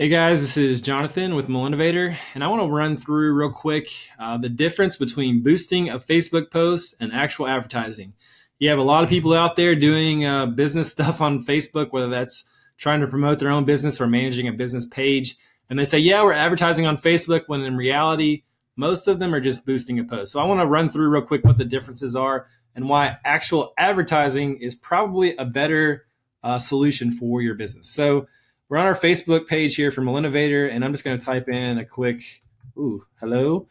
Hey guys, this is Jonathan with Millennovator, and I want to run through real quick uh, the difference between boosting a Facebook post and actual advertising. You have a lot of people out there doing uh, business stuff on Facebook, whether that's trying to promote their own business or managing a business page, and they say, "Yeah, we're advertising on Facebook," when in reality, most of them are just boosting a post. So I want to run through real quick what the differences are and why actual advertising is probably a better uh, solution for your business. So we're on our Facebook page here for Millennovator, and I'm just going to type in a quick, ooh, hello.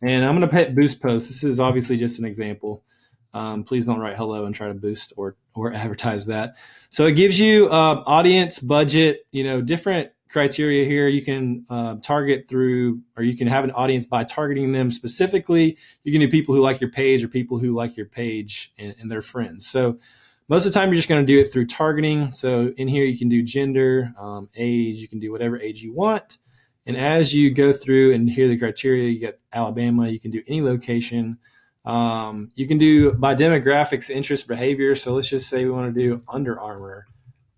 And I'm going to hit boost post. This is obviously just an example. Um, please don't write hello and try to boost or or advertise that. So it gives you uh, audience, budget, you know, different criteria here. You can uh, target through, or you can have an audience by targeting them specifically. You can do people who like your page or people who like your page and, and their friends. So most of the time, you're just going to do it through targeting. So in here, you can do gender, um, age, you can do whatever age you want. And as you go through and hear the criteria, you get Alabama, you can do any location. Um, you can do by demographics, interest, behavior. So let's just say we want to do Under Armour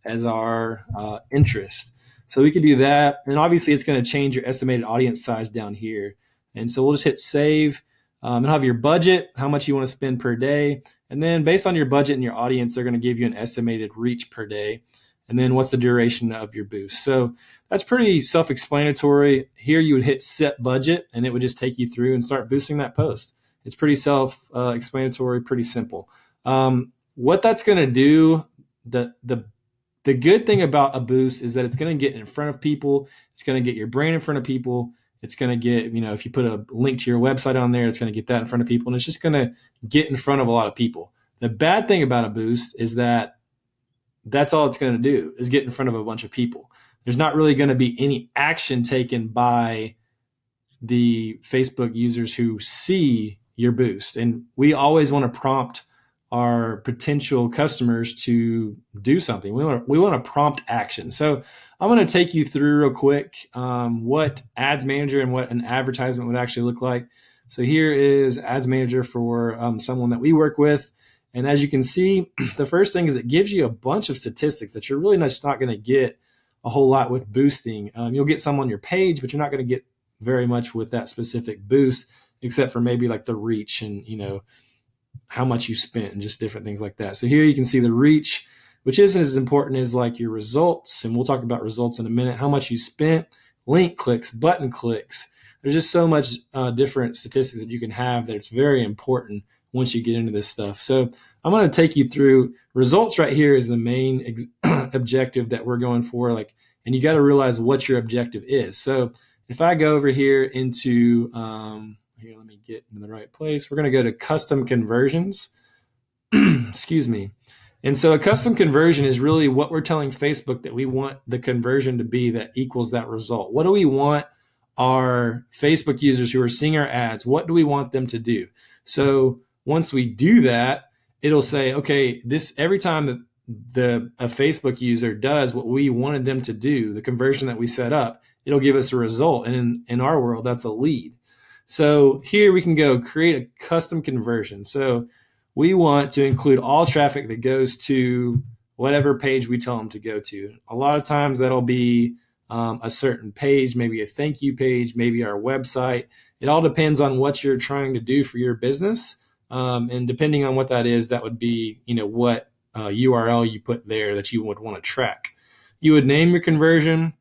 as our uh, interest. So we can do that. And obviously, it's going to change your estimated audience size down here. And so we'll just hit save um, and have your budget, how much you want to spend per day. And then based on your budget and your audience, they're going to give you an estimated reach per day. And then what's the duration of your boost? So that's pretty self explanatory. Here you would hit set budget and it would just take you through and start boosting that post. It's pretty self uh, explanatory, pretty simple. Um, what that's going to do, the, the, the good thing about a boost is that it's going to get in front of people. It's going to get your brand in front of people. It's going to get, you know, if you put a link to your website on there, it's going to get that in front of people and it's just going to get in front of a lot of people. The bad thing about a boost is that that's all it's going to do is get in front of a bunch of people. There's not really going to be any action taken by the Facebook users who see your boost. And we always want to prompt our potential customers to do something. We want to, we want to prompt action. So I'm going to take you through real quick um, what Ads Manager and what an advertisement would actually look like. So here is Ads Manager for um, someone that we work with. And as you can see, the first thing is it gives you a bunch of statistics that you're really just not going to get a whole lot with boosting. Um, you'll get some on your page, but you're not going to get very much with that specific boost, except for maybe like the reach and, you know, how much you spent and just different things like that. So here you can see the reach, which isn't as important as like your results. And we'll talk about results in a minute, how much you spent, link clicks, button clicks. There's just so much uh, different statistics that you can have that it's very important once you get into this stuff. So I'm going to take you through results right here is the main objective that we're going for. Like, and you got to realize what your objective is. So if I go over here into, um, here, let me get in the right place. We're going to go to custom conversions. Excuse me. And so a custom conversion is really what we're telling Facebook that we want the conversion to be that equals that result. What do we want our Facebook users who are seeing our ads, what do we want them to do? So once we do that, it'll say, okay, this every time that the a Facebook user does what we wanted them to do, the conversion that we set up, it'll give us a result. And in, in our world, that's a lead. So here we can go create a custom conversion. So we want to include all traffic that goes to whatever page we tell them to go to. A lot of times that'll be um, a certain page, maybe a thank you page, maybe our website. It all depends on what you're trying to do for your business. Um, and depending on what that is, that would be, you know, what uh, URL you put there that you would want to track. You would name your conversion.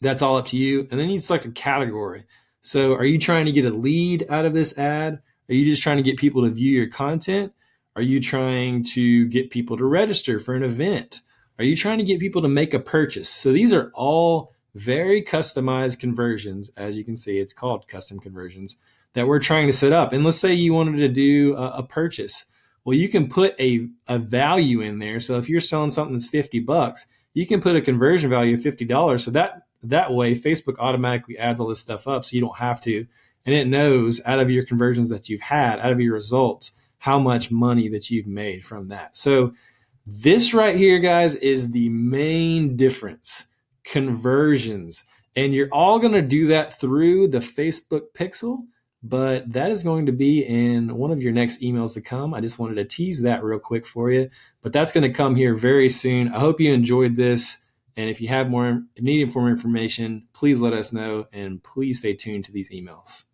That's all up to you. And then you'd select a category. So are you trying to get a lead out of this ad? Are you just trying to get people to view your content? Are you trying to get people to register for an event? Are you trying to get people to make a purchase? So these are all very customized conversions. As you can see, it's called custom conversions that we're trying to set up. And let's say you wanted to do a, a purchase. Well, you can put a, a value in there. So if you're selling something that's 50 bucks, you can put a conversion value of $50. So that that way Facebook automatically adds all this stuff up so you don't have to. And it knows out of your conversions that you've had, out of your results, how much money that you've made from that. So this right here, guys, is the main difference conversions. And you're all going to do that through the Facebook Pixel, but that is going to be in one of your next emails to come. I just wanted to tease that real quick for you, but that's going to come here very soon. I hope you enjoyed this And if you have more need for more information, please let us know and please stay tuned to these emails.